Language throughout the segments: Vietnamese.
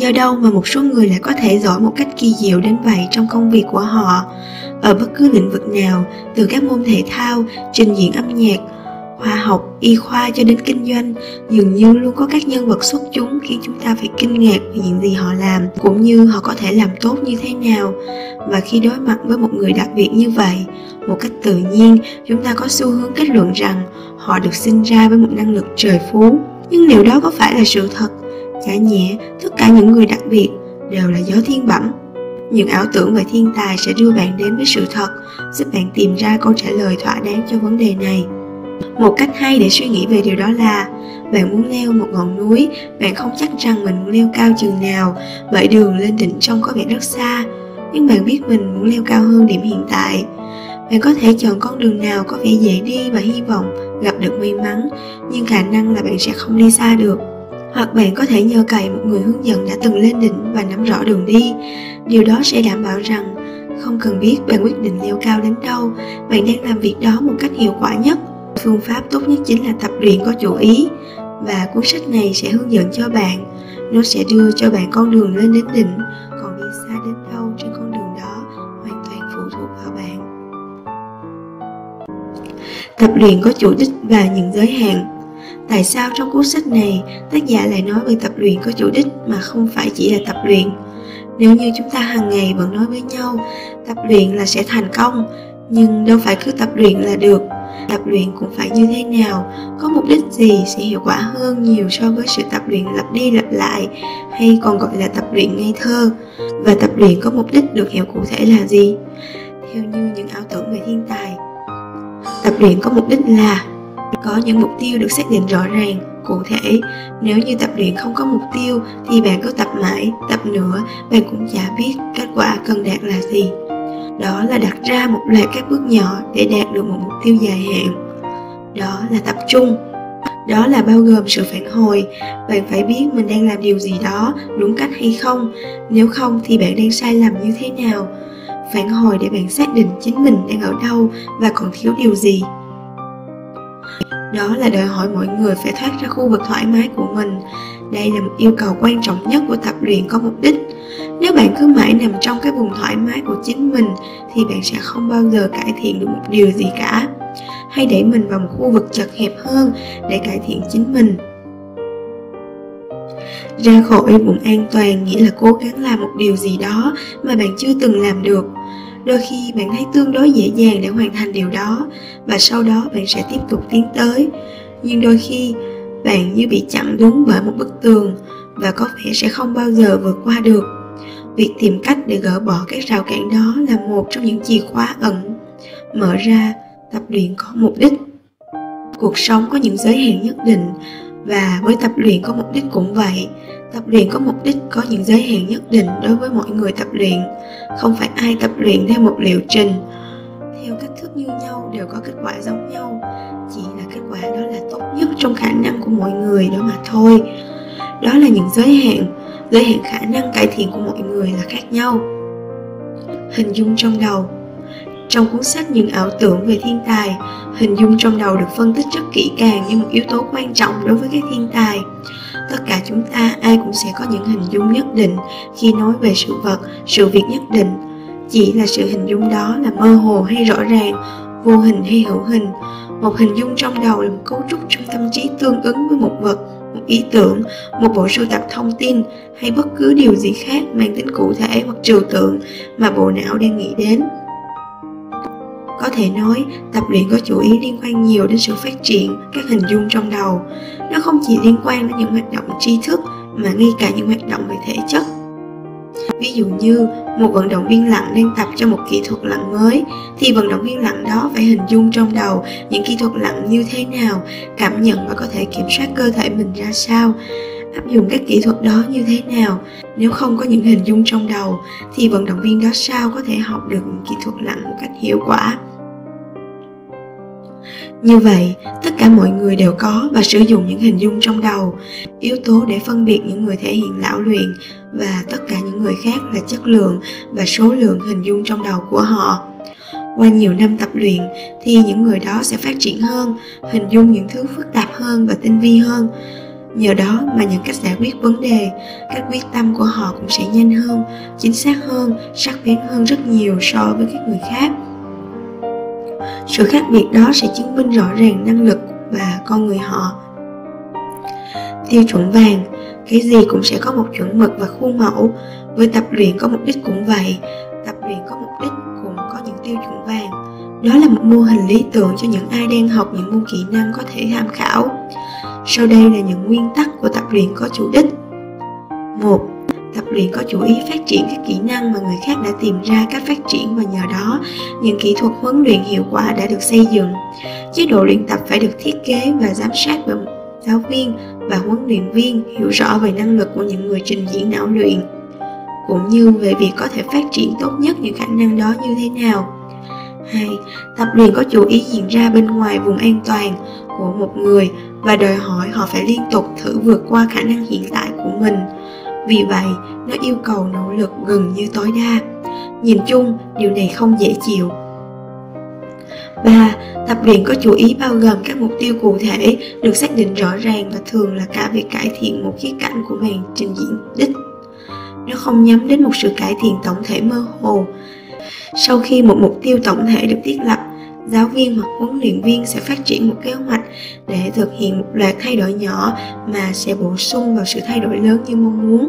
Do đâu mà một số người lại có thể giỏi một cách kỳ diệu đến vậy trong công việc của họ ở bất cứ lĩnh vực nào, từ các môn thể thao, trình diễn âm nhạc, khoa học, y khoa cho đến kinh doanh, dường như luôn có các nhân vật xuất chúng khiến chúng ta phải kinh ngạc về những gì họ làm, cũng như họ có thể làm tốt như thế nào. Và khi đối mặt với một người đặc biệt như vậy, một cách tự nhiên, chúng ta có xu hướng kết luận rằng họ được sinh ra với một năng lực trời phú. Nhưng điều đó có phải là sự thật? Chả nhẹ, tất cả những người đặc biệt đều là gió thiên bẩm. Những ảo tưởng về thiên tài sẽ đưa bạn đến với sự thật giúp bạn tìm ra câu trả lời thỏa đáng cho vấn đề này. Một cách hay để suy nghĩ về điều đó là bạn muốn leo một ngọn núi bạn không chắc rằng mình muốn leo cao chừng nào bởi đường lên đỉnh trông có vẻ rất xa nhưng bạn biết mình muốn leo cao hơn điểm hiện tại. Bạn có thể chọn con đường nào có vẻ dễ đi và hy vọng gặp được may mắn nhưng khả năng là bạn sẽ không đi xa được hoặc bạn có thể nhờ cậy một người hướng dẫn đã từng lên đỉnh và nắm rõ đường đi. Điều đó sẽ đảm bảo rằng không cần biết bạn quyết định leo cao đến đâu, bạn đang làm việc đó một cách hiệu quả nhất. Phương pháp tốt nhất chính là tập luyện có chủ ý, và cuốn sách này sẽ hướng dẫn cho bạn. Nó sẽ đưa cho bạn con đường lên đến đỉnh, còn đi xa đến đâu trên con đường đó hoàn toàn phụ thuộc vào bạn. Tập luyện có chủ đích và những giới hạn tại sao trong cuốn sách này, tác giả lại nói về tập luyện có chủ đích mà không phải chỉ là tập luyện? Nếu như chúng ta hàng ngày vẫn nói với nhau, tập luyện là sẽ thành công, nhưng đâu phải cứ tập luyện là được. Tập luyện cũng phải như thế nào, có mục đích gì sẽ hiệu quả hơn nhiều so với sự tập luyện lặp đi lặp lại, hay còn gọi là tập luyện ngây thơ? Và tập luyện có mục đích được hiểu cụ thể là gì? Theo như những ảo tưởng về thiên tài, tập luyện có mục đích là có những mục tiêu được xác định rõ ràng. Cụ thể, nếu như tập luyện không có mục tiêu thì bạn cứ tập mãi, tập nữa, bạn cũng chả biết kết quả cần đạt là gì. Đó là đặt ra một loạt các bước nhỏ để đạt được một mục tiêu dài hạn. Đó là tập trung. Đó là bao gồm sự phản hồi. Bạn phải biết mình đang làm điều gì đó, đúng cách hay không. Nếu không thì bạn đang sai lầm như thế nào? Phản hồi để bạn xác định chính mình đang ở đâu và còn thiếu điều gì? Đó là đòi hỏi mọi người phải thoát ra khu vực thoải mái của mình. Đây là một yêu cầu quan trọng nhất của tập luyện có mục đích. Nếu bạn cứ mãi nằm trong cái vùng thoải mái của chính mình, thì bạn sẽ không bao giờ cải thiện được một điều gì cả. Hay đẩy mình vào một khu vực chật hẹp hơn để cải thiện chính mình. Ra khỏi vùng an toàn nghĩa là cố gắng làm một điều gì đó mà bạn chưa từng làm được đôi khi bạn thấy tương đối dễ dàng để hoàn thành điều đó và sau đó bạn sẽ tiếp tục tiến tới. Nhưng đôi khi bạn như bị chặn đứng bởi một bức tường và có vẻ sẽ không bao giờ vượt qua được. Việc tìm cách để gỡ bỏ các rào cản đó là một trong những chìa khóa ẩn. Mở ra, tập luyện có mục đích. Cuộc sống có những giới hạn nhất định và với tập luyện có mục đích cũng vậy tập luyện có mục đích có những giới hạn nhất định đối với mọi người tập luyện. Không phải ai tập luyện theo một liệu trình. Theo cách thức như nhau đều có kết quả giống nhau. Chỉ là kết quả đó là tốt nhất trong khả năng của mọi người đó mà thôi. Đó là những giới hạn. Giới hạn khả năng cải thiện của mọi người là khác nhau. Hình dung trong đầu. Trong cuốn sách những ảo tưởng về thiên tài, hình dung trong đầu được phân tích rất kỹ càng như một yếu tố quan trọng đối với các thiên tài tất cả chúng ta, ai cũng sẽ có những hình dung nhất định khi nói về sự vật, sự việc nhất định. Chỉ là sự hình dung đó là mơ hồ hay rõ ràng, vô hình hay hữu hình. Một hình dung trong đầu là một cấu trúc trong tâm trí tương ứng với một vật, một ý tưởng, một bộ sưu tập thông tin hay bất cứ điều gì khác mang tính cụ thể hoặc trừu tượng mà bộ não đang nghĩ đến có thể nói, tập luyện có chủ ý liên quan nhiều đến sự phát triển, các hình dung trong đầu. Nó không chỉ liên quan đến những hoạt động tri thức, mà ngay cả những hoạt động về thể chất. Ví dụ như, một vận động viên lặn đang tập cho một kỹ thuật lặn mới, thì vận động viên lặn đó phải hình dung trong đầu những kỹ thuật lặn như thế nào, cảm nhận và có thể kiểm soát cơ thể mình ra sao, áp dụng các kỹ thuật đó như thế nào. Nếu không có những hình dung trong đầu, thì vận động viên đó sao có thể học được những kỹ thuật lặn một cách hiệu quả? Như vậy, tất cả mọi người đều có và sử dụng những hình dung trong đầu, yếu tố để phân biệt những người thể hiện lão luyện và tất cả những người khác là chất lượng và số lượng hình dung trong đầu của họ. Qua nhiều năm tập luyện thì những người đó sẽ phát triển hơn, hình dung những thứ phức tạp hơn và tinh vi hơn. Nhờ đó mà những cách giải quyết vấn đề, cách quyết tâm của họ cũng sẽ nhanh hơn, chính xác hơn, sắc bén hơn rất nhiều so với các người khác. Sự khác biệt đó sẽ chứng minh rõ ràng năng lực và con người họ. Tiêu chuẩn vàng, cái gì cũng sẽ có một chuẩn mực và khuôn mẫu. Với tập luyện có mục đích cũng vậy, tập luyện có mục đích cũng có những tiêu chuẩn vàng. Đó là một mô hình lý tưởng cho những ai đang học những môn kỹ năng có thể tham khảo. Sau đây là những nguyên tắc của tập luyện có chủ đích. một Tập luyện có chủ ý phát triển các kỹ năng mà người khác đã tìm ra cách phát triển và nhờ đó, những kỹ thuật huấn luyện hiệu quả đã được xây dựng. Chế độ luyện tập phải được thiết kế và giám sát bởi giáo viên và huấn luyện viên hiểu rõ về năng lực của những người trình diễn não luyện cũng như về việc có thể phát triển tốt nhất những khả năng đó như thế nào. 2. Tập luyện có chủ ý diễn ra bên ngoài vùng an toàn của một người và đòi hỏi họ phải liên tục thử vượt qua khả năng hiện tại của mình. Vì vậy, nó yêu cầu nỗ lực gần như tối đa. Nhìn chung, điều này không dễ chịu. 3. Tập luyện có chủ ý bao gồm các mục tiêu cụ thể được xác định rõ ràng và thường là cả việc cải thiện một khía cạnh của màn trình diễn đích. Nó không nhắm đến một sự cải thiện tổng thể mơ hồ. Sau khi một mục tiêu tổng thể được thiết lập, giáo viên hoặc huấn luyện viên sẽ phát triển một kế hoạch để thực hiện một loạt thay đổi nhỏ mà sẽ bổ sung vào sự thay đổi lớn như mong muốn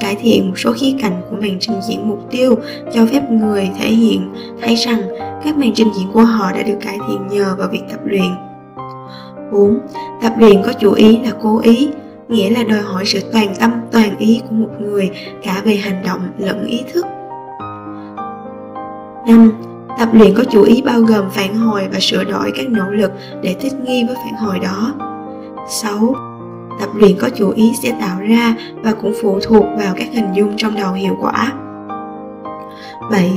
cải thiện một số khía cạnh của màn trình diễn mục tiêu cho phép người thể hiện thấy rằng các màn trình diễn của họ đã được cải thiện nhờ vào việc tập luyện 4. Tập luyện có chủ ý là cố ý, nghĩa là đòi hỏi sự toàn tâm toàn ý của một người cả về hành động lẫn ý thức. 5. Tập luyện có chủ ý bao gồm phản hồi và sửa đổi các nỗ lực để thích nghi với phản hồi đó. 6. Tập luyện có chủ ý sẽ tạo ra và cũng phụ thuộc vào các hình dung trong đầu hiệu quả. 7.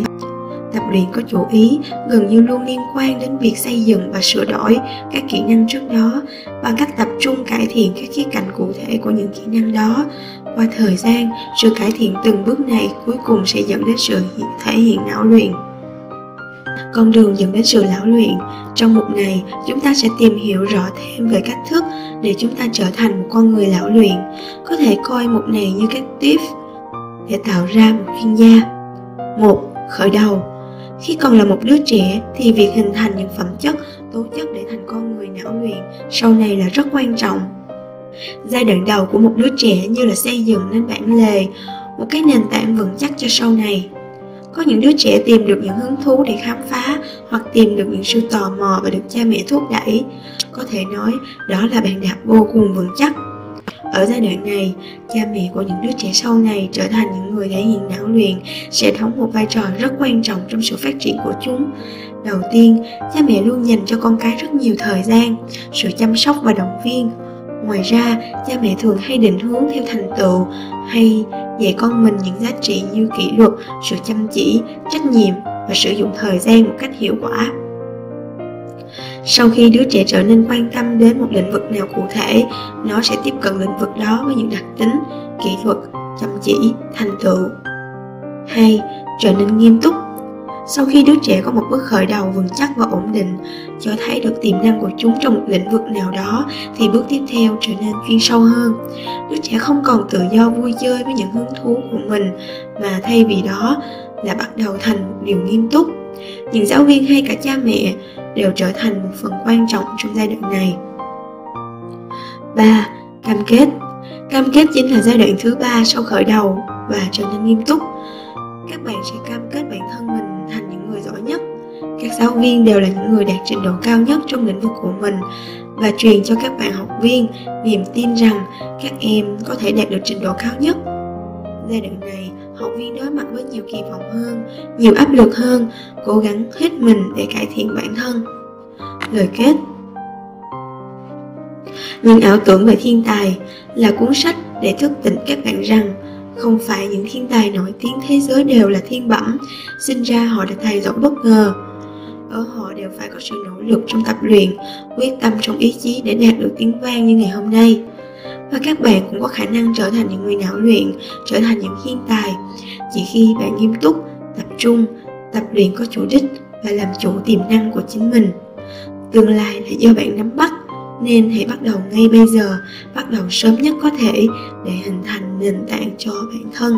Tập luyện có chủ ý gần như luôn liên quan đến việc xây dựng và sửa đổi các kỹ năng trước đó bằng cách tập trung cải thiện các khía cạnh cụ thể của những kỹ năng đó. Qua thời gian, sự cải thiện từng bước này cuối cùng sẽ dẫn đến sự thể hiện não luyện con đường dẫn đến sự lão luyện. Trong mục này chúng ta sẽ tìm hiểu rõ thêm về cách thức để chúng ta trở thành một con người lão luyện. Có thể coi mục này như cách tiếp để tạo ra một chuyên gia. Một, khởi đầu. Khi còn là một đứa trẻ thì việc hình thành những phẩm chất, tố chất để thành con người não luyện sau này là rất quan trọng. Giai đoạn đầu của một đứa trẻ như là xây dựng nên bản lề, một cái nền tảng vững chắc cho sau này có những đứa trẻ tìm được những hứng thú để khám phá hoặc tìm được những sự tò mò và được cha mẹ thúc đẩy. Có thể nói, đó là bàn đạp vô cùng vững chắc. Ở giai đoạn này, cha mẹ của những đứa trẻ sau này trở thành những người thể hiện não luyện, sẽ đóng một vai trò rất quan trọng trong sự phát triển của chúng. Đầu tiên, cha mẹ luôn dành cho con cái rất nhiều thời gian, sự chăm sóc và động viên. Ngoài ra, cha mẹ thường hay định hướng theo thành tựu hay dạy con mình những giá trị như kỷ luật, sự chăm chỉ, trách nhiệm và sử dụng thời gian một cách hiệu quả. Sau khi đứa trẻ trở nên quan tâm đến một lĩnh vực nào cụ thể, nó sẽ tiếp cận lĩnh vực đó với những đặc tính, kỷ luật, chăm chỉ, thành tựu. Hai, trở nên nghiêm túc sau khi đứa trẻ có một bước khởi đầu vững chắc và ổn định, cho thấy được tiềm năng của chúng trong một lĩnh vực nào đó, thì bước tiếp theo trở nên chuyên sâu hơn đứa trẻ không còn tự do vui chơi với những hứng thú của mình, mà thay vì đó là bắt đầu thành một điều nghiêm túc những giáo viên hay cả cha mẹ đều trở thành một phần quan trọng trong giai đoạn này 3. Cam kết Cam kết chính là giai đoạn thứ ba sau khởi đầu và trở nên nghiêm túc. Các bạn sẽ cam giáo viên đều là những người đạt trình độ cao nhất trong lĩnh vực của mình. Và truyền cho các bạn học viên niềm tin rằng các em có thể đạt được trình độ cao nhất. Giai đoạn này, học viên đối mặt với nhiều kỳ vọng hơn, nhiều áp lực hơn, cố gắng hết mình để cải thiện bản thân. Lời kết. Những ảo tưởng về thiên tài là cuốn sách để thức tỉnh các bạn rằng không phải những thiên tài nổi tiếng thế giới đều là thiên bẩm, sinh ra họ đã tài giỏi bất ngờ ở họ đều phải có sự nỗ lực trong tập luyện, quyết tâm trong ý chí để đạt được tiếng vang như ngày hôm nay. Và các bạn cũng có khả năng trở thành những người não luyện, trở thành những thiên tài. Chỉ khi bạn nghiêm túc, tập trung, tập luyện có chủ đích và làm chủ tiềm năng của chính mình. Tương lai là do bạn nắm bắt, nên hãy bắt đầu ngay bây giờ, bắt đầu sớm nhất có thể để hình thành nền tảng cho bản thân.